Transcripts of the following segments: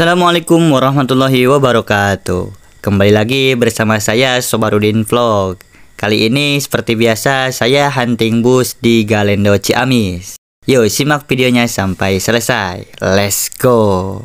Assalamualaikum warahmatullahi wabarakatuh. Kembali lagi bersama saya Sobarudin Vlog. Kali ini seperti biasa saya hunting bus di Galendo Ciamis. Yuk simak videonya sampai selesai. Let's go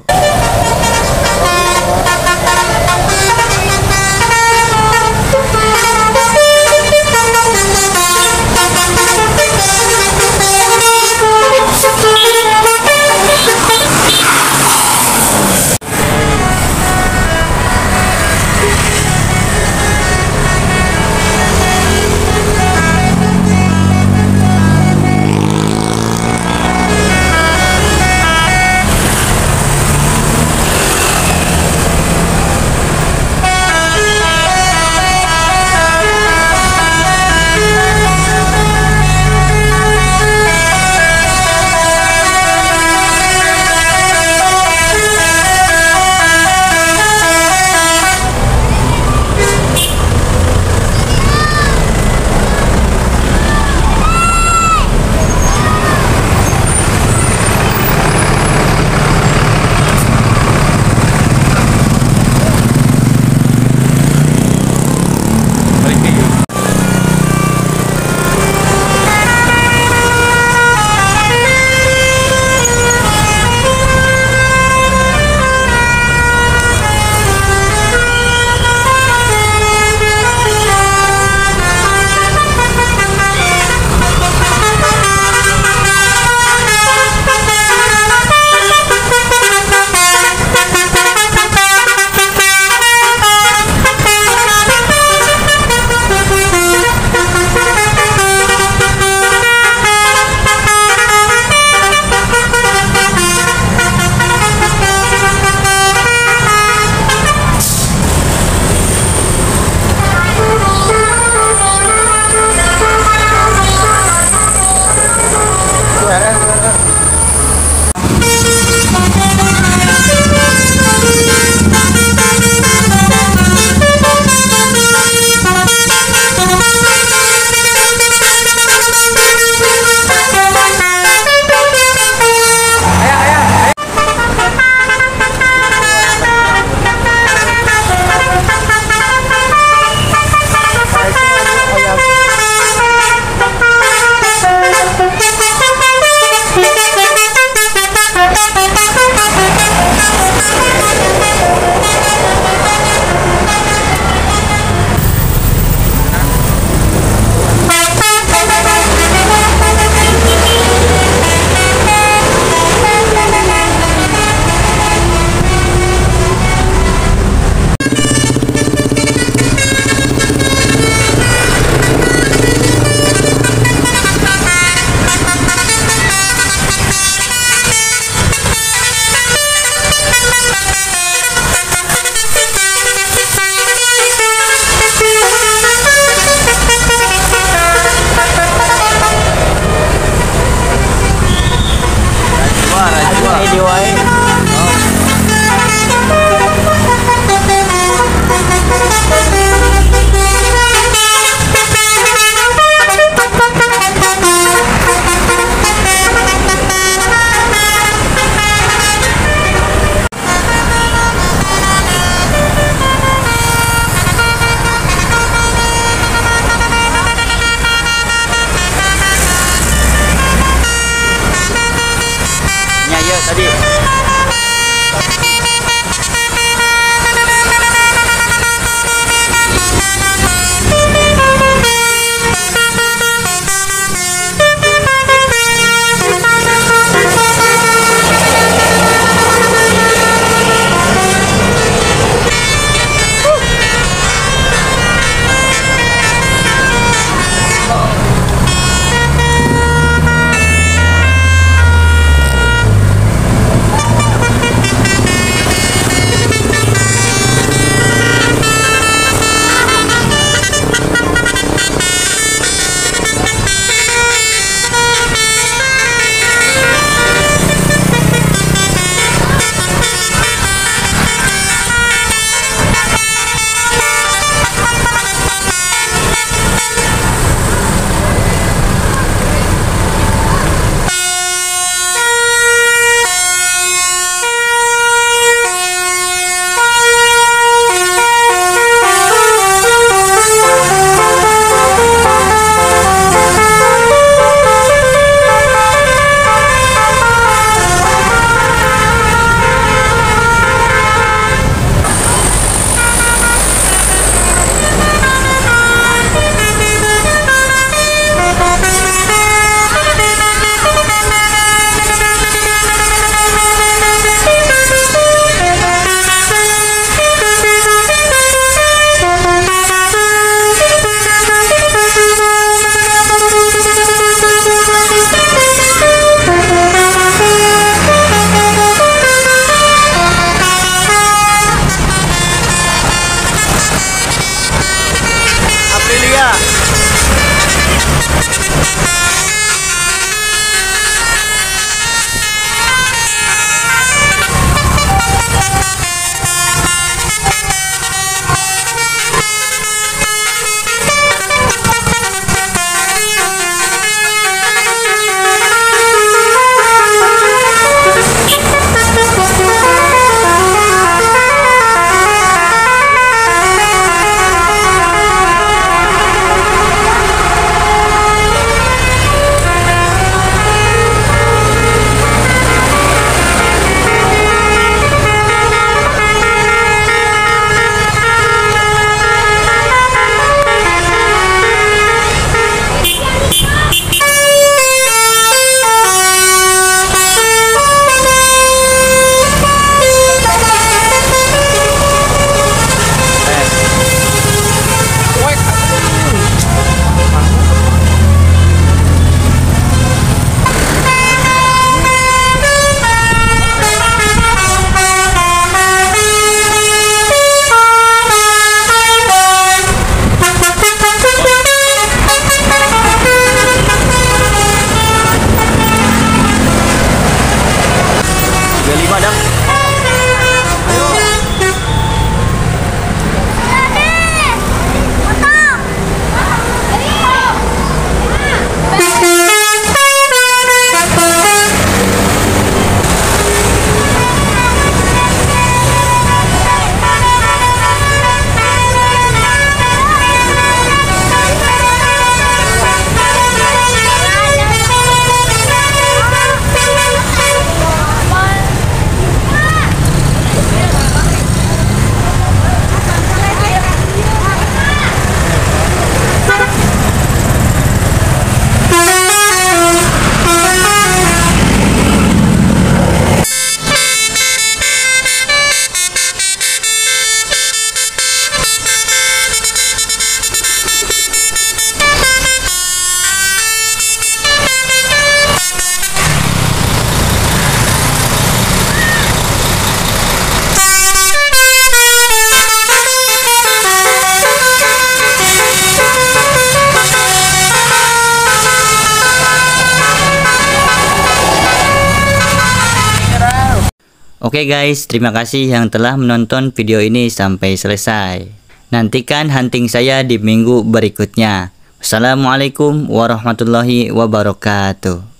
Oke guys, terima kasih yang telah menonton video ini sampai selesai. Nantikan hunting saya di minggu berikutnya. Wassalamualaikum warahmatullahi wabarakatuh.